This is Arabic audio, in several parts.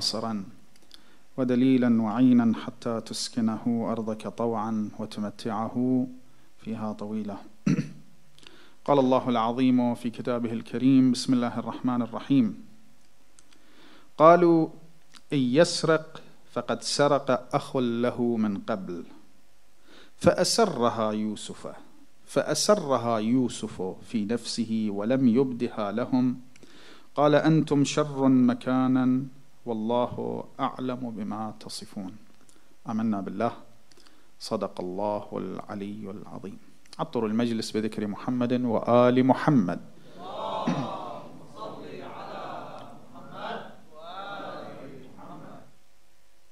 ناصرا ودليلا وعينا حتى تسكنه أرضك طوعا وتمتعه فيها طويلة. قال الله العظيم في كتابه الكريم بسم الله الرحمن الرحيم. قالوا إن يسرق فقد سرق أخ له من قبل. فأسرها يوسف فأسرها يوسف في نفسه ولم يبدها لهم. قال أنتم شر مكانا والله أعلم بما تصفون. آمنا بالله. صدق الله العلي العظيم. عطر المجلس بذكر محمد وآل محمد.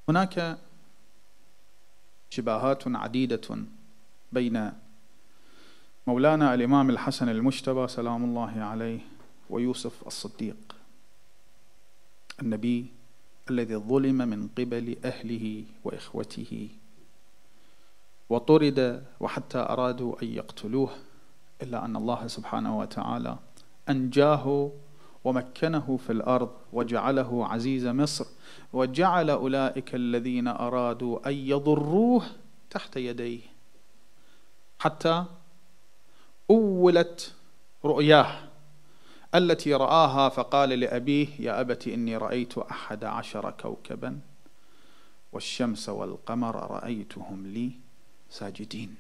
هناك شباهات عديدة بين مولانا الإمام الحسن المجتبى سلام الله عليه ويوسف الصديق النبي الذي ظلم من قبل أهله وإخوته وطرد وحتى أرادوا أن يقتلوه إلا أن الله سبحانه وتعالى أنجاه ومكنه في الأرض وجعله عزيز مصر وجعل أولئك الذين أرادوا أن يضروه تحت يديه حتى أولت رؤياه. التي رآها فقال لأبيه يا أبت إني رأيت أحد عشر كوكبا والشمس والقمر رأيتهم لي ساجدين.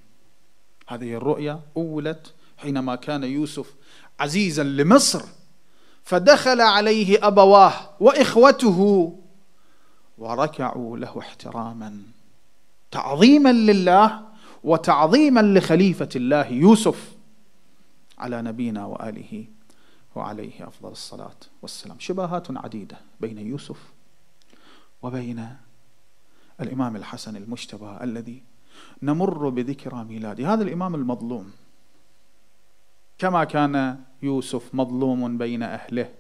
هذه الرؤيا أولت حينما كان يوسف عزيزا لمصر فدخل عليه أبواه وإخوته وركعوا له احتراما تعظيما لله وتعظيما لخليفة الله يوسف على نبينا وآله وعليه أفضل الصلاة والسلام. شباهات عديدة بين يوسف وبين الإمام الحسن المجتبى الذي نمر بذكرى ميلاده. هذا الإمام المظلوم كما كان يوسف مظلوم بين أهله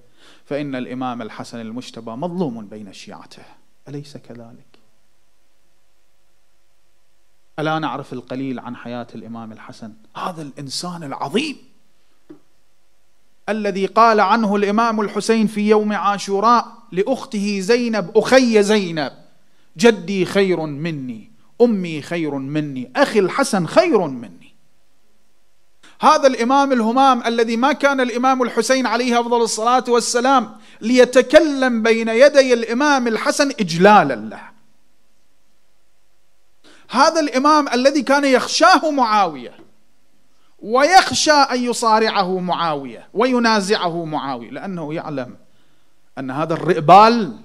فإن الإمام الحسن المجتبى مظلوم بين شيعته. أليس كذلك؟ ألا نعرف القليل عن حياة الإمام الحسن؟ هذا الإنسان العظيم. الذي قال عنه الإمام الحسين في يوم عاشوراء لأخته زينب أخي زينب جدي خير مني أمي خير مني أخي الحسن خير مني. هذا الإمام الهمام الذي ما كان الإمام الحسين عليه أفضل الصلاة والسلام ليتكلم بين يدي الإمام الحسن اجلالا له. هذا الإمام الذي كان يخشاه معاوية ويخشى أن يصارعه معاوية وينازعه معاوية لأنه يعلم أن هذا الرئبال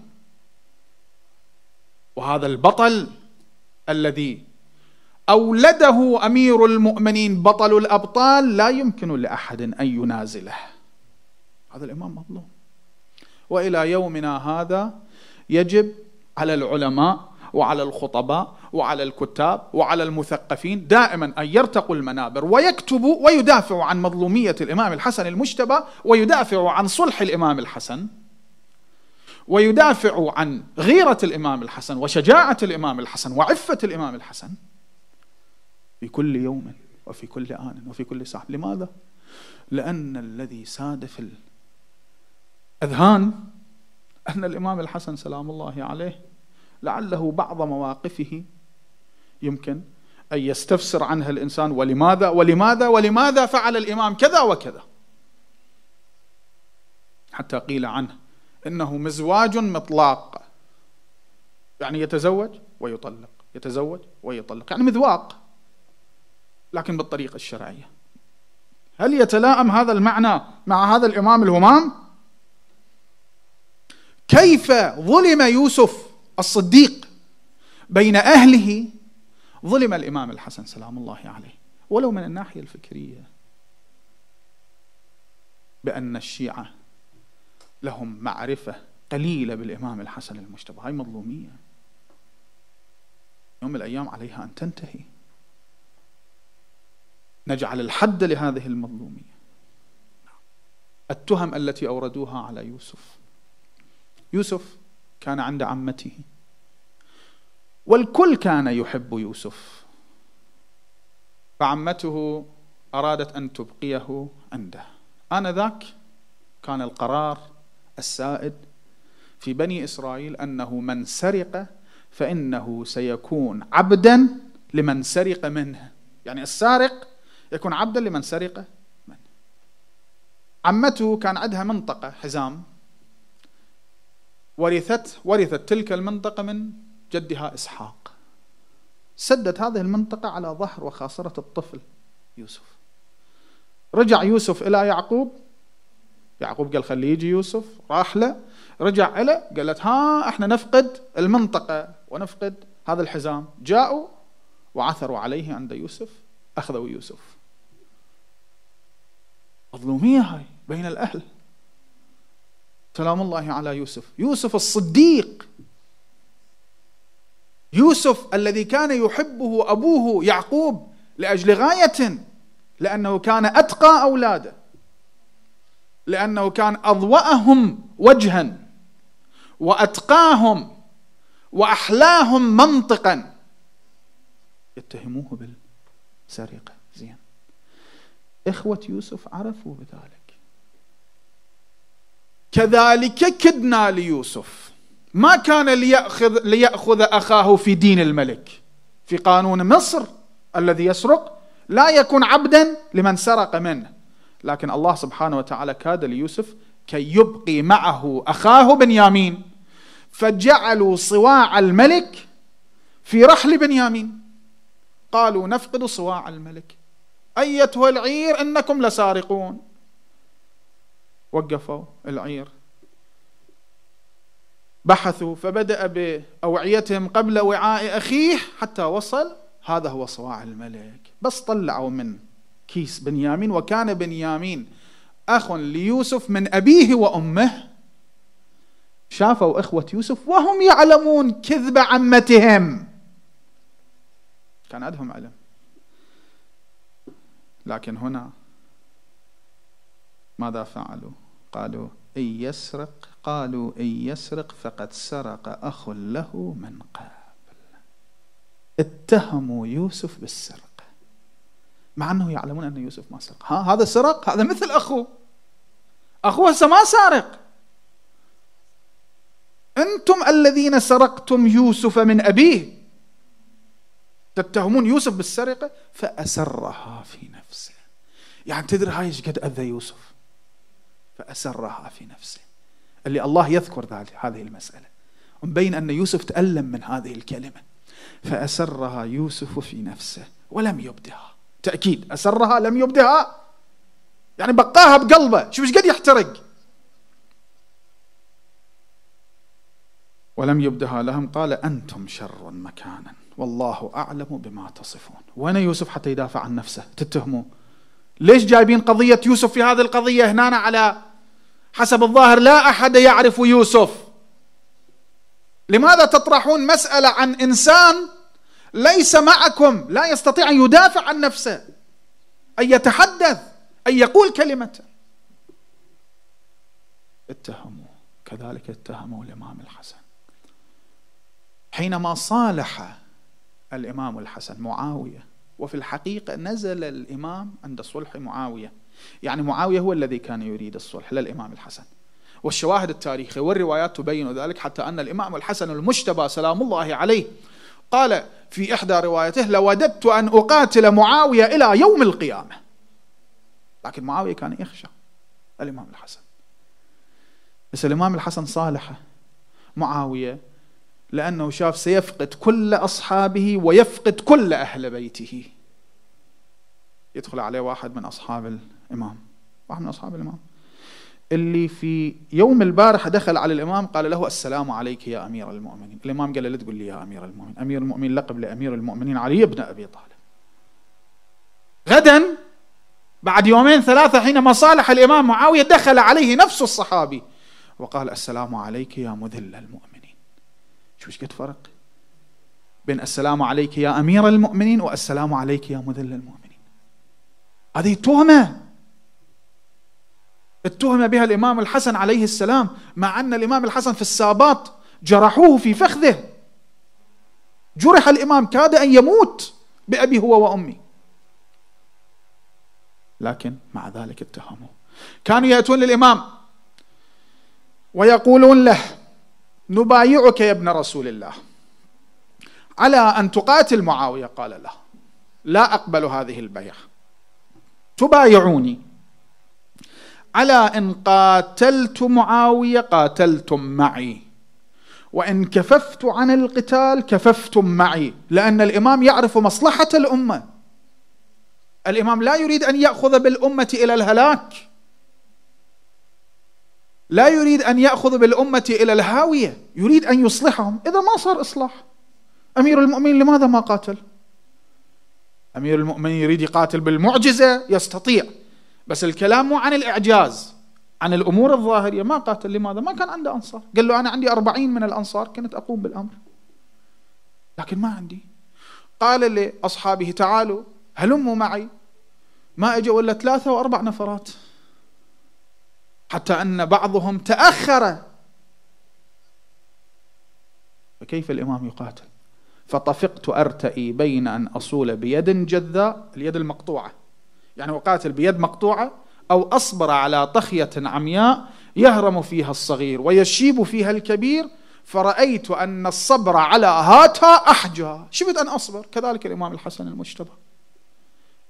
وهذا البطل الذي أولده أمير المؤمنين بطل الأبطال لا يمكن لأحد أن ينازله. هذا الإمام مظلوم. وإلى يومنا هذا يجب على العلماء وعلى الخطباء وعلى الكتاب وعلى المثقفين دائما أن يرتقوا المنابر ويكتبوا ويدافعوا عن مظلومية الإمام الحسن المجتبى ويدافعوا عن صلح الإمام الحسن ويدافعوا عن غيرة الإمام الحسن وشجاعة الإمام الحسن وعفة الإمام الحسن في كل يوم وفي كل آن وفي كل ساعة لماذا؟ لأن الذي ساد في الأذهان أن الإمام الحسن سلام الله عليه لعله بعض مواقفه يمكن أن يستفسر عنها الإنسان ولماذا ولماذا ولماذا فعل الإمام كذا وكذا؟ حتى قيل عنه إنه مزواج مطلاق. يعني يتزوج ويطلق يتزوج ويطلق يعني مذواق لكن بالطريقة الشرعية. هل يتلائم هذا المعنى مع هذا الإمام الهمام؟ كيف ظلم يوسف الصديق بين أهله ظلم الإمام الحسن سلام الله عليه. ولو من الناحية الفكرية بأن الشيعة لهم معرفة قليلة بالإمام الحسن المجتبى. هاي مظلومية. يوم من الأيام عليها أن تنتهي. نجعل الحد لهذه المظلومية. التهم التي أوردوها على يوسف. يوسف كان عند عمته. والكل كان يحب يوسف. فعمته أرادت أن تبقيه عنده. آنذاك كان القرار السائد في بني إسرائيل أنه من سرق فإنه سيكون عبدا لمن سرق منه. يعني السارق يكون عبدا لمن سرق منه. عمته كان عندها منطقة حزام. ورثت ورثت تلك المنطقة من جدها إسحاق. سدت هذه المنطقة على ظهر وخاصرة الطفل يوسف. رجع يوسف إلى يعقوب. يعقوب قال خليه يجي يوسف. راح له. رجع له قالت ها إحنا نفقد المنطقة. ونفقد هذا الحزام. جاءوا وعثروا عليه عند يوسف. أخذوا يوسف. مظلومية هاي بين الأهل. سلام الله على يوسف. يوسف الصديق. يوسف الذي كان يحبه أبوه يعقوب لأجل غاية لأنه كان أتقى أولاده لأنه كان أضوأهم وجها وأتقاهم وأحلاهم منطقا. يتهموه بالسرقة. زين. إخوة يوسف عرفوا بذلك. كذلك كدنا ليوسف. ما كان ليأخذ, ليأخذ أخاه في دين الملك. في قانون مصر الذي يسرق لا يكون عبدا لمن سرق منه. لكن الله سبحانه وتعالى كاد ليوسف كي يبقي معه أخاه بنيامين. فجعلوا صواع الملك في رحل بنيامين. قالوا نفقد صواع الملك. أيتها العير إنكم لسارقون. وقفوا العير. بحثوا فبدأ بأوعيتهم قبل وعاء أخيه حتى وصل هذا هو صواع الملك. بس طلعوا من كيس بنيامين وكان بنيامين أخ ليوسف من أبيه وأمه. شافوا إخوة يوسف وهم يعلمون كذب عمتهم. كان عندهم علم. لكن هنا ماذا فعلوا؟ قالوا إن يسرق قالوا إن يسرق فقد سرق أخ له من قبل. اتهموا يوسف بالسرقة مع أنه يعلمون أن يوسف ما سرق. ها هذا سرق هذا مثل أخوه. أخوه هسه ما سارق. أنتم الذين سرقتم يوسف من أبيه. تتهمون يوسف بالسرقة؟ فأسرها في نفسه. يعني تدري هاي إيش قد أذى يوسف؟ فأسرها في نفسه. اللي الله يذكر هذه المسألة. ومبين أن يوسف تألم من هذه الكلمة. فأسرها يوسف في نفسه ولم يبدها. تأكيد. أسرها لم يبدها. يعني بقاها بقلبه. إيش قد يحترق؟ ولم يبدها لهم. قال أنتم شر مكانا. والله أعلم بما تصفون. وين يوسف حتى يدافع عن نفسه؟ تتهموه ليش جايبين قضية يوسف في هذه القضية هنا على حسب الظاهر لا أحد يعرف يوسف. لماذا تطرحون مسألة عن إنسان ليس معكم؟ لا يستطيع أن يدافع عن نفسه أن يتحدث أن يقول كلمة. اتهموا كذلك اتهموا الإمام الحسن. حينما صالح الإمام الحسن معاوية وفي الحقيقة نزل الإمام عند صلح معاوية. يعني معاوية هو الذي كان يريد الصلح لا الإمام الحسن. والشواهد التاريخية والروايات تبين ذلك حتى أن الإمام الحسن المجتبى سلام الله عليه قال في إحدى روايته لوددت أن أقاتل معاوية إلى يوم القيامة. لكن معاوية كان يخشى الإمام الحسن. بس الإمام الحسن صالحه معاوية لأنه شاف سيفقد كل أصحابه ويفقد كل أهل بيته. يدخل عليه واحد من أصحاب الإمام. واحد من أصحاب الإمام. اللي في يوم البارحة دخل على الإمام قال له السلام عليك يا أمير المؤمنين. الإمام قال له لا تقول لي يا أمير المؤمنين. أمير المؤمنين لقب لأمير المؤمنين علي بن أبي طالب. غدا بعد يومين ثلاثة حينما صالح الإمام معاوية دخل عليه نفس الصحابي وقال السلام عليك يا مذل المؤمنين. شو إيش قد فرق؟ بين السلام عليك يا أمير المؤمنين والسلام عليك يا مذل المؤمنين. هذه تهمة. اتهم بها الإمام الحسن عليه السلام مع أن الإمام الحسن في السابات جرحوه في فخذه. جرح الإمام كاد أن يموت بأبي هو وأمي. لكن مع ذلك اتهموه كانوا يأتون للإمام ويقولون له نبايعك يا ابن رسول الله. على أن تقاتل معاوية قال لا لا أقبل هذه البيعة. تبايعوني. على إن قاتلت معاوية قاتلتم معي. وإن كففت عن القتال كففتم معي. لأن الإمام يعرف مصلحة الأمة. الإمام لا يريد أن يأخذ بالأمة إلى الهلاك. لا يريد أن يأخذ بالأمة إلى الهاوية. يريد أن يصلحهم. إذا ما صار إصلاح. أمير المؤمنين لماذا ما قاتل؟ أمير المؤمنين يريد يقاتل بالمعجزة يستطيع. بس الكلام مو عن الإعجاز عن الأمور الظاهرية. ما قاتل. لماذا؟ ما كان عنده أنصار. قال له أنا عندي أربعين من الأنصار كنت أقوم بالأمر. لكن ما عندي. قال لأصحابه تعالوا هلموا معي. ما اجوا إلا ثلاثة وأربع نفرات. حتى أن بعضهم تأخر. فكيف الإمام يقاتل؟ فطفقت أرتئي بين أن أصول بيد جذاء اليد المقطوعة. يعني أقاتل بيد مقطوعة أو أصبر على طخية عمياء يهرم فيها الصغير ويشيب فيها الكبير. فرأيت أن الصبر على هاتها أحجى. شبت أن أصبر. كذلك الإمام الحسن المجتبى.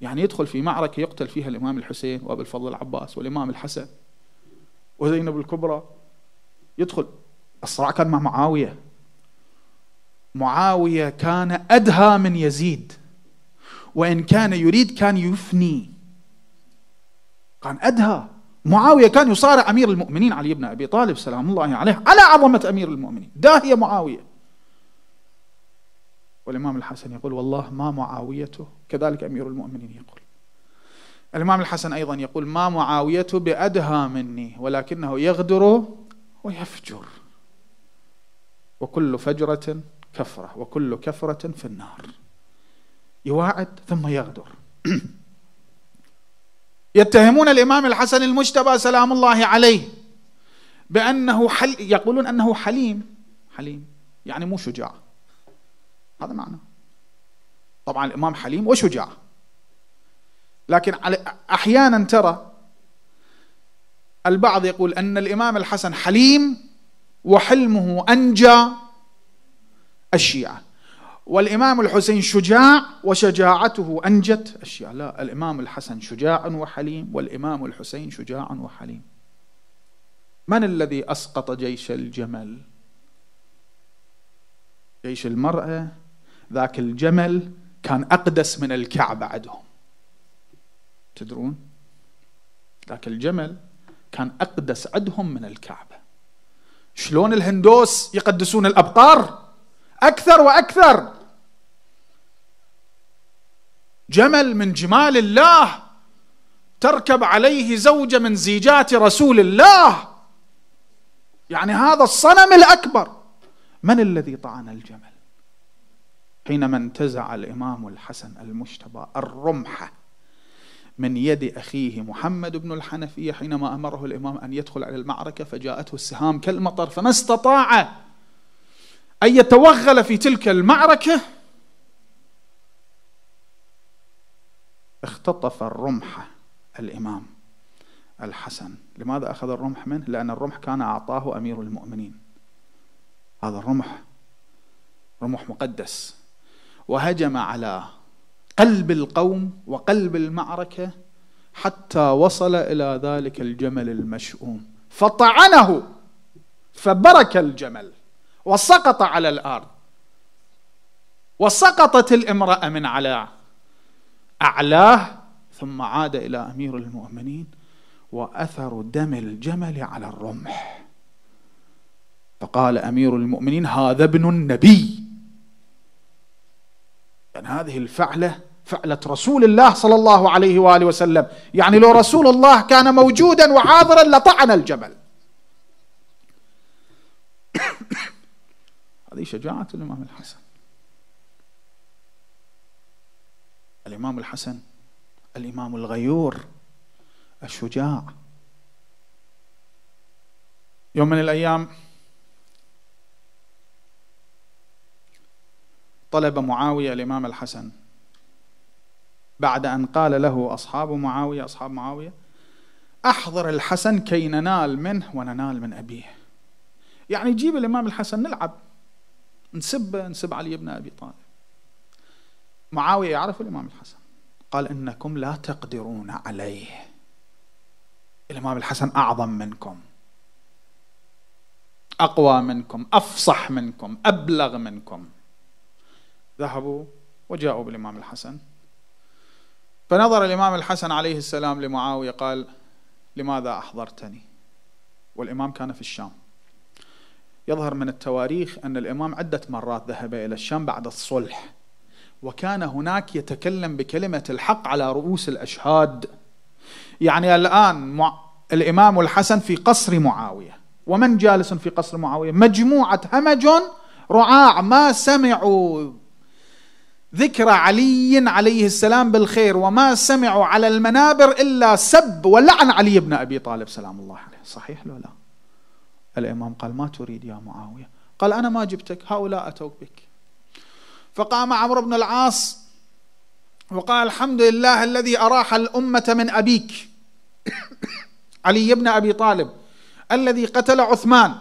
يعني يدخل في معركة يقتل فيها الإمام الحسين وأبو الفضل العباس والإمام الحسن. وزينب الكبرى يدخل. الصراع كان مع معاوية. معاوية كان أدهى من يزيد. وإن كان يريد كان يفني. كان أدهى. معاوية كان يصارع أمير المؤمنين. علي بن أبي طالب سلام الله عليه. على عظمة أمير المؤمنين. داهية معاوية. والإمام الحسن يقول والله ما معاويته. كذلك أمير المؤمنين يقول. الإمام الحسن أيضا يقول ما معاويته بأدهى مني ولكنه يغدر ويفجر وكل فجرة كفرة وكل كفرة في النار. يواعد ثم يغدر. يتهمون الإمام الحسن المجتبى سلام الله عليه بأنه حل يقولون أنه حليم. حليم يعني مو شجاع. هذا معنى. طبعا الإمام حليم وشجاع. لكن أحيانا ترى البعض يقول أن الإمام الحسن حليم وحلمه أنجى الشيعة والإمام الحسين شجاع وشجاعته أنجت أشياء لا الإمام الحسن شجاع وحليم والإمام الحسين شجاع وحليم. من الذي أسقط جيش الجمل؟ جيش المرأة. ذاك الجمل كان أقدس من الكعبة عندهم. تدرون؟ ذاك الجمل كان أقدس عندهم من الكعبة. شلون الهندوس يقدسون الأبقار؟ أكثر وأكثر. جمل من جمال الله تركب عليه زوجة من زيجات رسول الله. يعني هذا الصنم الأكبر. من الذي طعن الجمل؟ حينما انتزع الإمام الحسن المجتبى الرمحة من يد أخيه محمد بن الحنفية حينما أمره الإمام أن يدخل على المعركة فجاءته السهام كالمطر فما استطاع أن يتوغل في تلك المعركة. اختطف الرمح الإمام الحسن. لماذا أخذ الرمح منه؟ لأن الرمح كان أعطاه أمير المؤمنين. هذا الرمح رمح مقدس. وهجم على قلب القوم وقلب المعركة حتى وصل إلى ذلك الجمل المشؤوم. فطعنه فبرك الجمل وسقط على الأرض. وسقطت الامرأة من على أعلاه ثم عاد إلى أمير المؤمنين وأثر دم الجمل على الرمح. فقال أمير المؤمنين هذا ابن النبي. يعني هذه الفعلة فعلة رسول الله صلى الله عليه وآله وسلم، يعني لو رسول الله كان موجودا وحاضرا لطعن الجبل. هذه شجاعة الإمام الحسن. الإمام الحسن الإمام الغيور الشجاع. يوم من الأيام طلب معاوية الإمام الحسن. بعد أن قال له أصحاب معاوية أصحاب معاوية أحضر الحسن كي ننال منه وننال من أبيه. يعني جيب الإمام الحسن نلعب. نسبه نسب علي بن أبي طالب. معاوية يعرف الإمام الحسن. قال إنكم لا تقدرون عليه. الإمام الحسن أعظم منكم. أقوى منكم أفصح منكم أبلغ منكم. ذهبوا وجاءوا بالإمام الحسن. فنظر الإمام الحسن عليه السلام لمعاوية قال لماذا أحضرتني؟ والإمام كان في الشام. يظهر من التواريخ أن الإمام عدة مرات ذهب إلى الشام بعد الصلح وكان هناك يتكلم بكلمة الحق على رؤوس الأشهاد. يعني الآن مع الإمام الحسن في قصر معاوية. ومن جالس في قصر معاوية؟ مجموعة همج رعاع ما سمعوا ذكر علي عليه السلام بالخير وما سمعوا على المنابر إلا سب ولعن علي بن أبي طالب. سلام الله عليه. صحيح لو لا؟ الإمام قال ما تريد يا معاوية؟ قال أنا ما جبتك هؤلاء أتوك بك. فقام عمرو بن العاص وقال الحمد لله الذي أراح الأمة من أبيك. علي بن أبي طالب الذي قتل عثمان.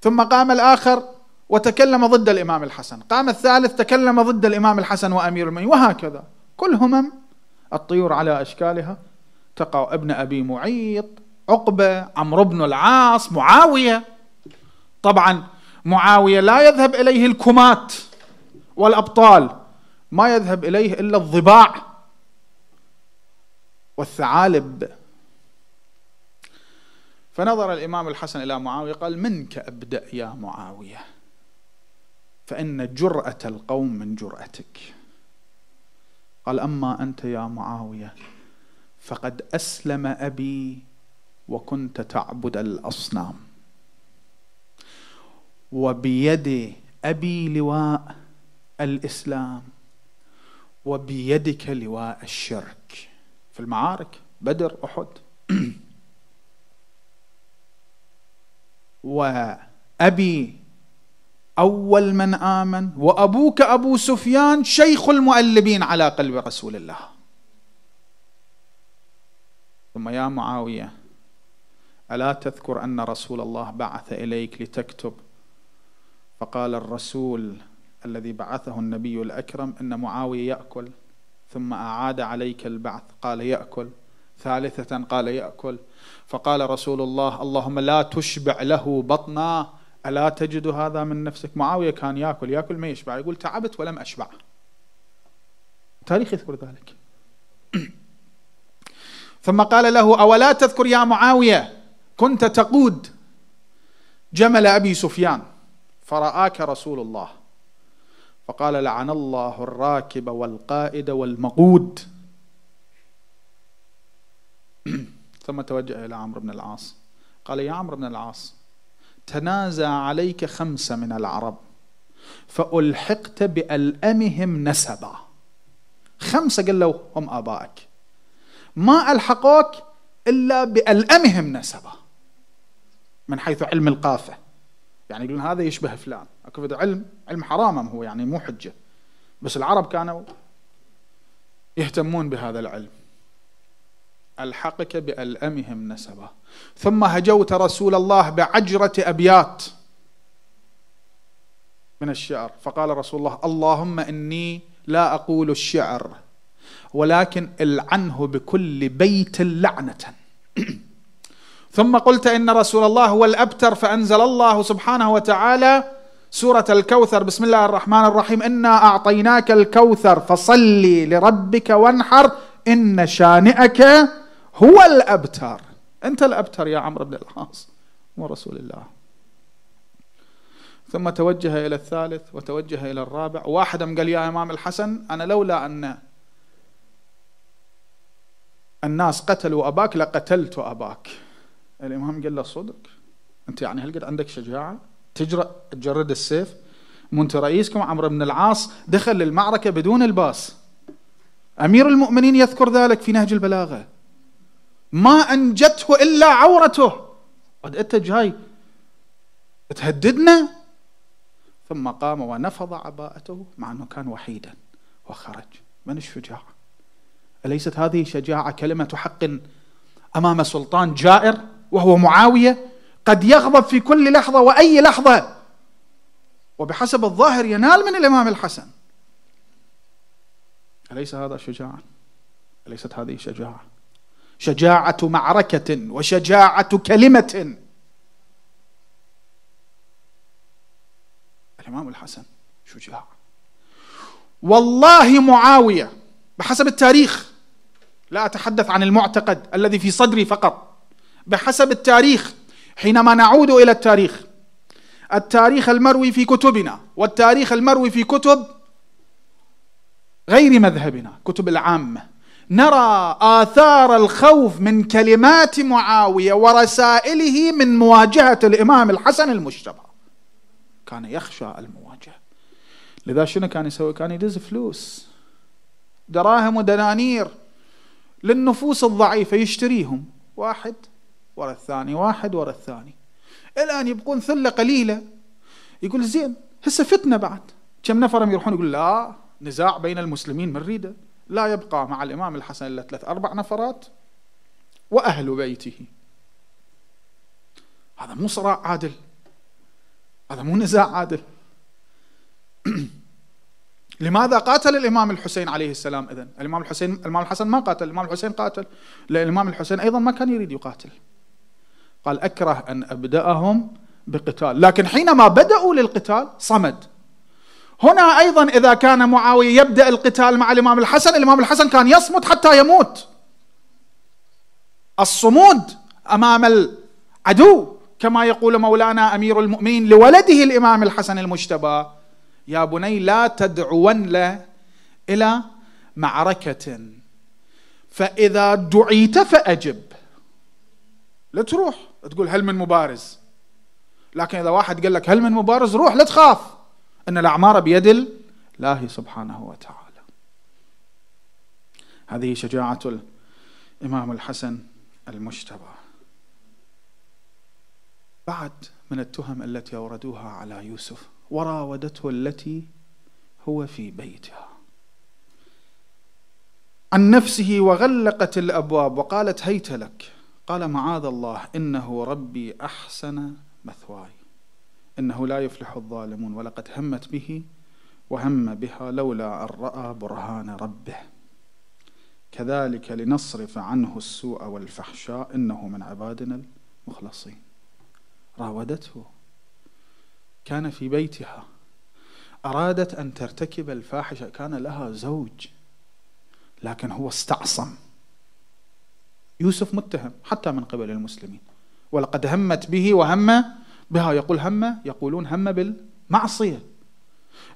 ثم قام الآخر وتكلم ضد الإمام الحسن. قام الثالث تكلم ضد الإمام الحسن وأمير المؤمنين وهكذا. كل همم الطيور على أشكالها. تقع ابن أبي معيط عقبة عمرو بن العاص معاوية. طبعا معاوية لا يذهب إليه الكمات والأبطال ما يذهب إليه إلا الضباع والثعالب. فنظر الإمام الحسن إلى معاوية قال منك أبدأ يا معاوية. فإن جرأة القوم من جرأتك. قال أما أنت يا معاوية فقد أسلم أبي وكنت تعبد الأصنام. وبيد أبي لواء الإسلام وبيدك لواء الشرك. في المعارك بدر أحد. وأبي أول من آمن وأبوك أبو سفيان شيخ المؤلبين على قلب رسول الله. ثم يا معاوية ألا تذكر أن رسول الله بعث إليك لتكتب؟ فقال الرسول الذي بعثه النبي الأكرم أن معاوية يأكل ثم أعاد عليك البعث قال يأكل. ثالثة قال يأكل. فقال رسول الله اللهم لا تشبع له بطنا ألا تجد هذا من نفسك؟ معاوية كان يأكل يأكل ما يشبع يقول تعبت ولم أشبع. تاريخ يذكر ذلك. ثم قال له أولا تذكر يا معاوية كنت تقود جمل أبي سفيان فرآك رسول الله. فقال لعن الله الراكب والقائد والمقود. ثم توجه إلى عمرو بن العاص. قال يا عمرو بن العاص تنازع عليك خمسة من العرب. فألحقت بألأمهم نسبا. خمسة قال له هم آبائك. ما ألحقوك إلا بألأمهم نسبا. من حيث علم القافة. يعني يقولون هذا يشبه فلان. أكو علم علم حرام هو يعني مو حجة. بس العرب كانوا يهتمون بهذا العلم. ألحقك بألأمهم نسبا. ثم هجوت رسول الله بعجرة أبيات من الشعر. فقال رسول الله اللهم إني لا أقول الشعر ولكن العنه بكل بيت لعنة. ثم قلت إن رسول الله هو الأبتر فأنزل الله سبحانه وتعالى سورة الكوثر. بسم الله الرحمن الرحيم. إنا أعطيناك الكوثر فصلي لربك وانحر إن شانئك هو الأبتر. أنت الأبتر يا عمرو بن العاص ورسول الله. ثم توجه إلى الثالث وتوجه إلى الرابع. واحد قال يا إمام الحسن أنا لولا أن الناس قتلوا أباك لقتلت أباك. الإمام قال له صدق. أنت يعني هل قد عندك شجاعة تجرأ تجرد السيف؟ مو أنت رئيسكم عمرو بن العاص دخل للمعركة بدون الباس. أمير المؤمنين يذكر ذلك في نهج البلاغة. ما أنجته إلا عورته. قد أنت جاي تهددنا؟ ثم قام ونفض عباءته مع أنه كان وحيدا وخرج. من الشجاعة؟ أليست هذه شجاعة كلمة حق أمام سلطان جائر وهو معاوية؟ قد يغضب في كل لحظة وأي لحظة. وبحسب الظاهر ينال من الإمام الحسن. أليس هذا شجاعة؟ أليست هذه شجاعة؟ شجاعة معركة وشجاعة كلمة. الإمام الحسن شجاع. والله معاوية بحسب التاريخ لا أتحدث عن المعتقد الذي في صدري فقط بحسب التاريخ حينما نعود إلى التاريخ التاريخ المروي في كتبنا والتاريخ المروي في كتب غير مذهبنا كتب العامة. نرى آثار الخوف من كلمات معاوية ورسائله من مواجهة الإمام الحسن المجتبى. كان يخشى المواجهة. لذا شنو كان يسوي؟ كان يدز فلوس. دراهم ودنانير للنفوس الضعيفة يشتريهم. واحد ورا الثاني واحد ورا الثاني. الآن يبقون ثلة قليلة. يقول زين هسه فتنة بعد. كم نفر يروحون يقول لا نزاع بين المسلمين من ريدة. لا يبقى مع الإمام الحسن إلا ثلاث أربع نفرات وأهل بيته هذا مو صراع عادل هذا مو نزاع عادل لماذا قاتل الإمام الحسين عليه السلام اذا؟ الإمام الحسين الإمام الحسن ما قاتل، الإمام الحسين قاتل، لأن الإمام الحسين أيضا ما كان يريد يقاتل. قال أكره أن أبدأهم بقتال، لكن حينما بدأوا للقتال صمد. هنا أيضا إذا كان معاوية يبدأ القتال مع الإمام الحسن، الإمام الحسن كان يصمت حتى يموت. الصمود أمام العدو كما يقول مولانا أمير المؤمنين لولده الإمام الحسن المجتبى يا بني لا تدعون له إلى معركة. فإذا دعيت فأجب. لا تروح تقول هل من مبارز. لكن إذا واحد قال لك هل من مبارز روح لا تخاف. أن الأعمار بيد الله سبحانه وتعالى. هذه شجاعة الإمام الحسن المجتبى. بعد من التهم التي أوردوها على يوسف وراودته التي هو في بيتها. عن نفسه وغلقت الأبواب وقالت هيت لك. قال معاذ الله إنه ربي أحسن مثواي. إنه لا يفلح الظالمون ولقد همت به وهم بها لولا أن رأى برهان ربه. كذلك لنصرف عنه السوء والفحشاء إنه من عبادنا المخلصين. راودته. كان في بيتها. أرادت أن ترتكب الفاحشة. كان لها زوج لكن هو استعصم. يوسف متهم حتى من قبل المسلمين. ولقد همت به وهم بها يقول هم يقولون هم بالمعصية.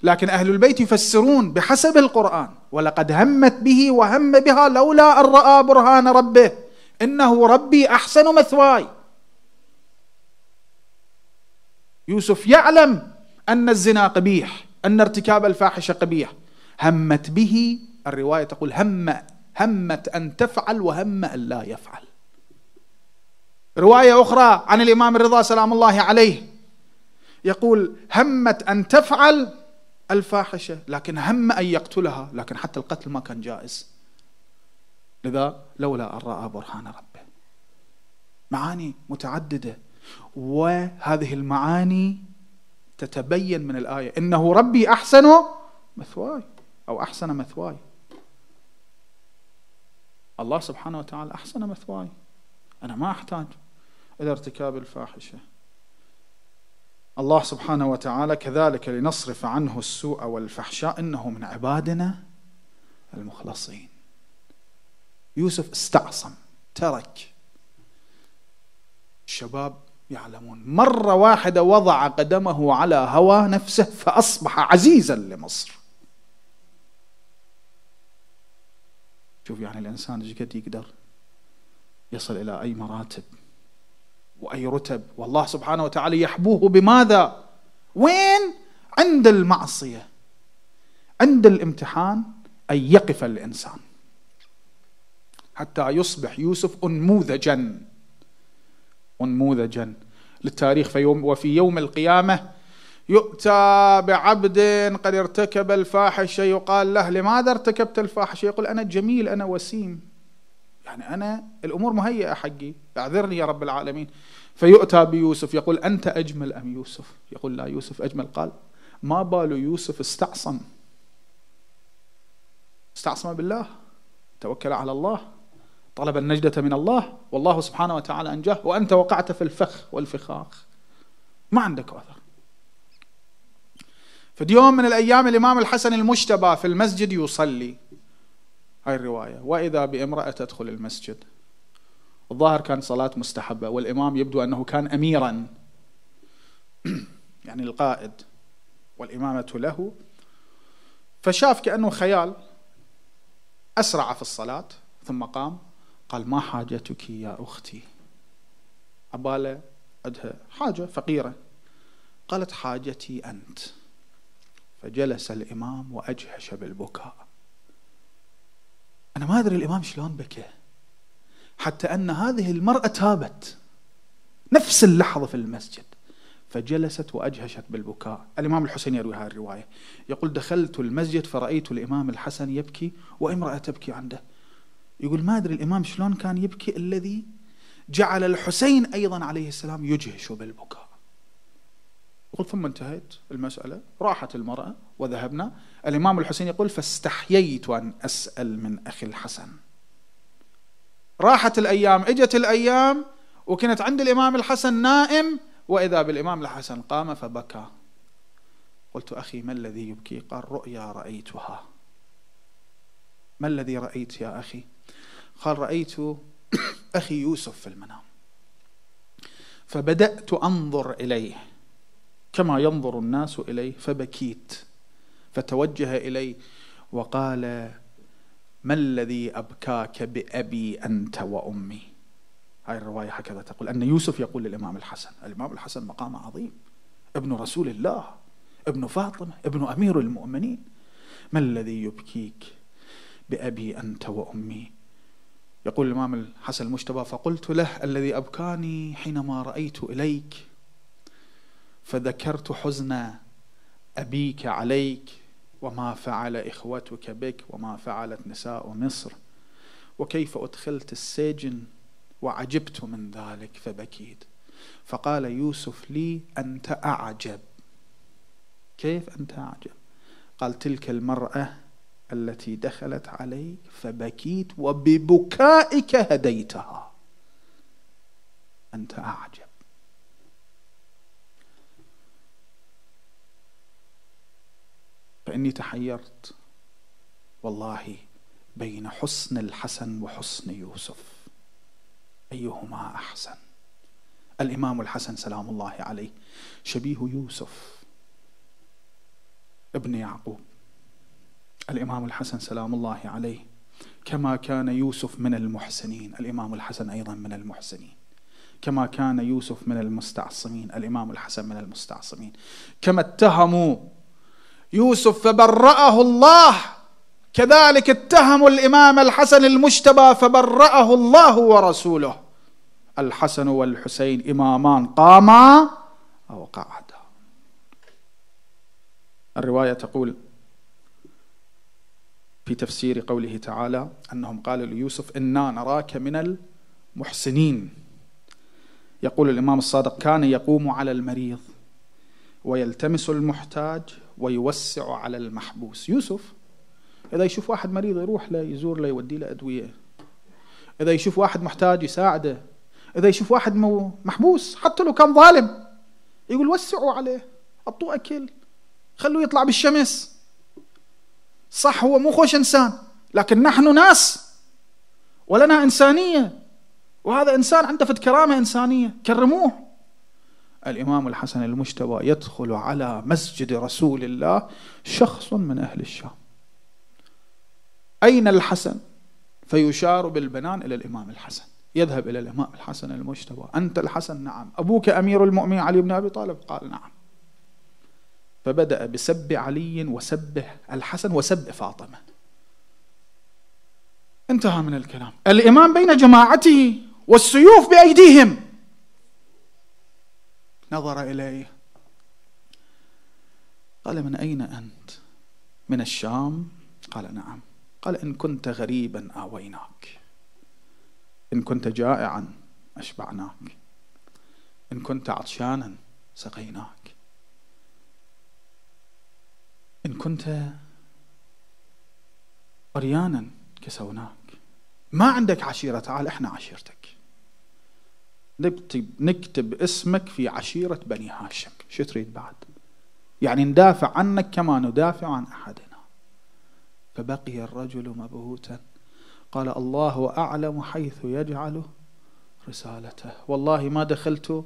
لكن أهل البيت يفسرون بحسب القرآن. ولقد همت به وهم بها لولا أن رأى برهان ربه. إنه ربي أحسن مثواي. يوسف يعلم أن الزنا قبيح أن ارتكاب الفاحشة قبيح. همت به الرواية تقول هم همت أن تفعل وهم أن لا يفعل. رواية أخرى عن الإمام الرضا سلام الله عليه. يقول همت أن تفعل الفاحشة لكن هم أن يقتلها لكن حتى القتل ما كان جائز. لذا لولا أن رأى برهان ربه. معاني متعددة. وهذه المعاني تتبين من الآية. إنه ربي أحسن مثواي أو أحسن مثواي. الله سبحانه وتعالى أحسن مثواي. أنا ما أحتاج. إلى ارتكاب الفاحشة. الله سبحانه وتعالى كذلك لنصرف عنه السوء والفحشاء إنه من عبادنا المخلصين. يوسف استعصم ترك. الشباب يعلمون مرة واحدة وضع قدمه على هوى نفسه فأصبح عزيزا لمصر. شوف يعني الإنسان إيش قد يقدر؟ يصل إلى أي مراتب؟ وأي رتب. والله سبحانه وتعالى يحبوه بماذا؟ وين؟ عند المعصية. عند الامتحان أن يقف الإنسان. حتى يصبح يوسف أنموذجا. أنموذجا للتاريخ. في يوم وفي يوم القيامة يؤتى بعبد قد ارتكب الفاحشة. يقال له لماذا ارتكبت الفاحشة؟ يقول أنا جميل أنا وسيم. يعني أنا الأمور مهيئة حقي. أعذرني يا رب العالمين. فيؤتى بيوسف يقول أنت أجمل أم يوسف؟ يقول لا يوسف أجمل. قال ما بال يوسف استعصم. استعصم بالله توكل على الله طلب النجدة من الله والله سبحانه وتعالى أنجاه وأنت وقعت في الفخ والفخاخ. ما عندك عذر في يوم من الأيام الإمام الحسن المجتبى في المسجد يصلي. هاي الرواية. وإذا بامرأة تدخل المسجد. الظاهر كان صلاة مستحبة والإمام يبدو أنه كان أميرا. يعني القائد والإمامة له. فشاف كأنه خيال. أسرع في الصلاة ثم قام قال ما حاجتك يا أختي؟ عبالة عندها حاجة فقيرة. قالت حاجتي أنت. فجلس الإمام وأجهش بالبكاء. أنا ما أدري الإمام شلون بكى. حتى أن هذه المرأة تابت. نفس اللحظة في المسجد. فجلست وأجهشت بالبكاء. الإمام الحسين يروي هذه الرواية. يقول دخلت المسجد فرأيت الإمام الحسن يبكي وامرأة تبكي عنده. يقول ما أدري الإمام شلون كان يبكي الذي جعل الحسين أيضا عليه السلام يجهش بالبكاء. يقول ثم انتهيت المسألة راحت المرأة وذهبنا. الإمام الحسين يقول فاستحييت أن أسأل من أخي الحسن. راحت الأيام إجت الأيام وكانت عند الإمام الحسن نائم وإذا بالإمام الحسن قام فبكى. قلت أخي ما الذي يبكي؟ قال رؤيا رأيتها. ما الذي رأيت يا أخي؟ قال رأيت أخي يوسف في المنام. فبدأت أنظر إليه. كما ينظر الناس إليه فبكيت فتوجه إلي وقال ما الذي أبكاك بأبي أنت وأمي؟ هاي الرواية هكذا تقول. أن يوسف يقول للإمام الحسن الإمام الحسن مقام عظيم. ابن رسول الله ابن فاطمة ابن أمير المؤمنين. ما الذي يبكيك بأبي أنت وأمي؟ يقول الإمام الحسن المجتبى فقلت له الذي أبكاني حينما رأيت إليك فذكرت حزن أبيك عليك وما فعل إخوتك بك وما فعلت نساء مصر وكيف أدخلت السجن وعجبت من ذلك فبكيت. فقال يوسف لي أنت أعجب. كيف أنت أعجب؟ قال تلك المرأة التي دخلت عليك فبكيت وببكائك هديتها. أنت أعجب. فإني تحيرت والله بين حسن الحسن وحسن يوسف. أيهما أحسن؟ الإمام الحسن سلام الله عليه. شبيه يوسف ابن يعقوب. الإمام الحسن سلام الله عليه. كما كان يوسف من المحسنين الإمام الحسن أيضا من المحسنين. كما كان يوسف من المستعصمين الإمام الحسن من المستعصمين. كما اتهموا يوسف فبرأه الله. كذلك اتهموا الإمام الحسن المجتبى فبرأه الله ورسوله. الحسن والحسين إمامان قاما أو قعدا الرواية تقول في تفسير قوله تعالى أنهم قالوا ليوسف إنا نراك من المحسنين. يقول الإمام الصادق كان يقوم على المريض. ويلتمس المحتاج ويوسع على المحبوس. يوسف إذا يشوف واحد مريض يروح له يزور له يودي له أدوية. إذا يشوف واحد محتاج يساعده. إذا يشوف واحد محبوس حتى لو كان ظالم يقول وسعوا عليه أعطوه أكل خلوه يطلع بالشمس. صح هو مو خوش إنسان لكن نحن ناس ولنا إنسانية. وهذا إنسان عنده فد كرامة إنسانية كرموه. الإمام الحسن المجتبى يدخل على مسجد رسول الله شخص من أهل الشام. أين الحسن؟ فيشار بالبنان إلى الإمام الحسن. يذهب إلى الإمام الحسن المجتبى. أنت الحسن؟ نعم. أبوك أمير المؤمنين؟ علي بن أبي طالب؟ قال نعم. فبدأ بسب علي وسبه الحسن وسب فاطمة. انتهى من الكلام. الإمام بين جماعته والسيوف بأيديهم. نظر إليه. قال من أين أنت؟ من الشام؟ قال نعم. قال إن كنت غريبا آويناك إن كنت جائعا أشبعناك. إن كنت عطشانا سقيناك. إن كنت عريانا كسوناك. ما عندك عشيرة تعال إحنا عشيرتك. نكتب, نكتب اسمك في عشيرة بني هاشم. شو تريد بعد؟ يعني ندافع عنك كما ندافع عن أحدنا. فبقي الرجل مبهوتا. قال الله أعلم حيث يجعل رسالته. والله ما دخلت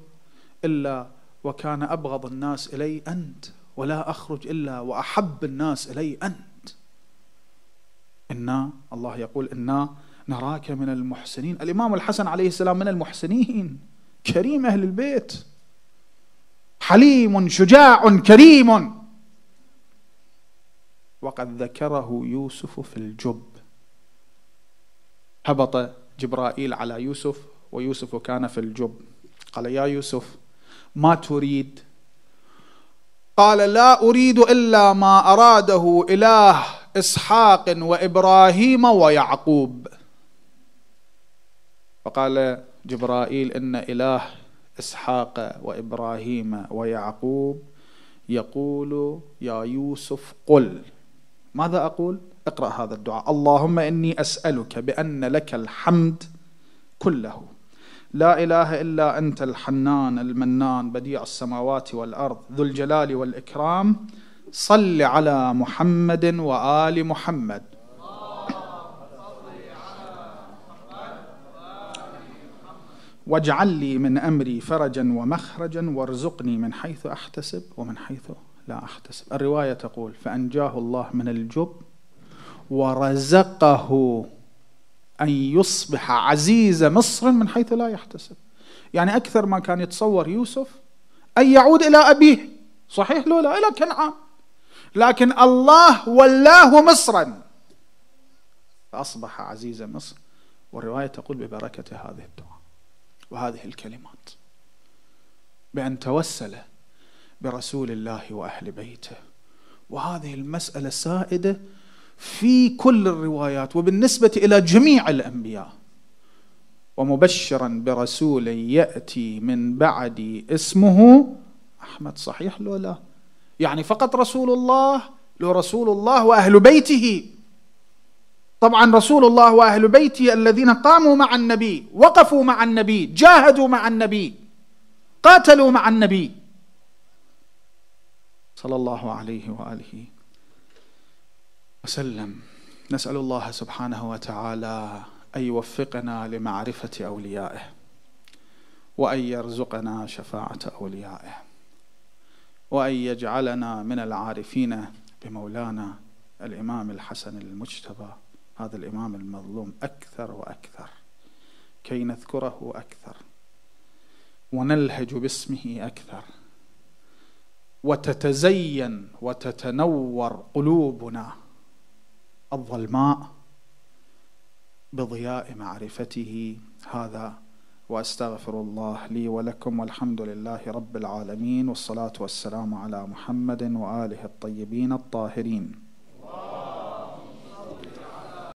إلا وكان أبغض الناس إلي أنت ولا أخرج إلا وأحب الناس إلي أنت. إنا الله يقول إنا نراك من المحسنين. الإمام الحسن عليه السلام من المحسنين. كريم أهل البيت. حليم شجاع كريم. وقد ذكره يوسف في الجب. هبط جبرائيل على يوسف ويوسف كان في الجب. قال يا يوسف ما تريد؟ قال لا أريد إلا ما أراده إله إسحاق وإبراهيم ويعقوب. فقال جبرائيل إن إله إسحاق وإبراهيم ويعقوب يقول يا يوسف قل. ماذا أقول؟ اقرأ هذا الدعاء. اللهم إني أسألك بأن لك الحمد كله. لا إله إلا أنت الحنان المنان بديع السماوات والأرض ذو الجلال والإكرام. صل على محمد وآل محمد. واجعل لي من أمري فرجا ومخرجا وارزقني من حيث أحتسب ومن حيث لا أحتسب. الرواية تقول فأنجاه الله من الجب ورزقه أن يصبح عزيز مصر من حيث لا يحتسب. يعني أكثر ما كان يتصور يوسف أن يعود إلى أبيه. صحيح لو لا؟ إلى كنعان. لكن الله ولاه مصرا. فأصبح عزيز مصر. والرواية تقول ببركة هذه الدعاء. وهذه الكلمات. بأن توسل برسول الله وأهل بيته. وهذه المسألة سائدة في كل الروايات وبالنسبة إلى جميع الأنبياء. ومبشرا برسول يأتي من بعدي اسمه أحمد صحيح لو لا؟ يعني فقط رسول الله له رسول الله وأهل بيته. طبعا رسول الله وأهل بيته الذين قاموا مع النبي وقفوا مع النبي جاهدوا مع النبي قاتلوا مع النبي. صلى الله عليه وآله وسلم. نسأل الله سبحانه وتعالى أن يوفقنا لمعرفة أوليائه وأن يرزقنا شفاعة أوليائه وأن يجعلنا من العارفين بمولانا الإمام الحسن المجتبى. هذا الإمام المظلوم أكثر وأكثر. كي نذكره أكثر. ونلهج باسمه أكثر. وتتزين وتتنور قلوبنا الظلماء بضياء معرفته هذا. وأستغفر الله لي ولكم والحمد لله رب العالمين والصلاة والسلام على محمد وآله الطيبين الطاهرين.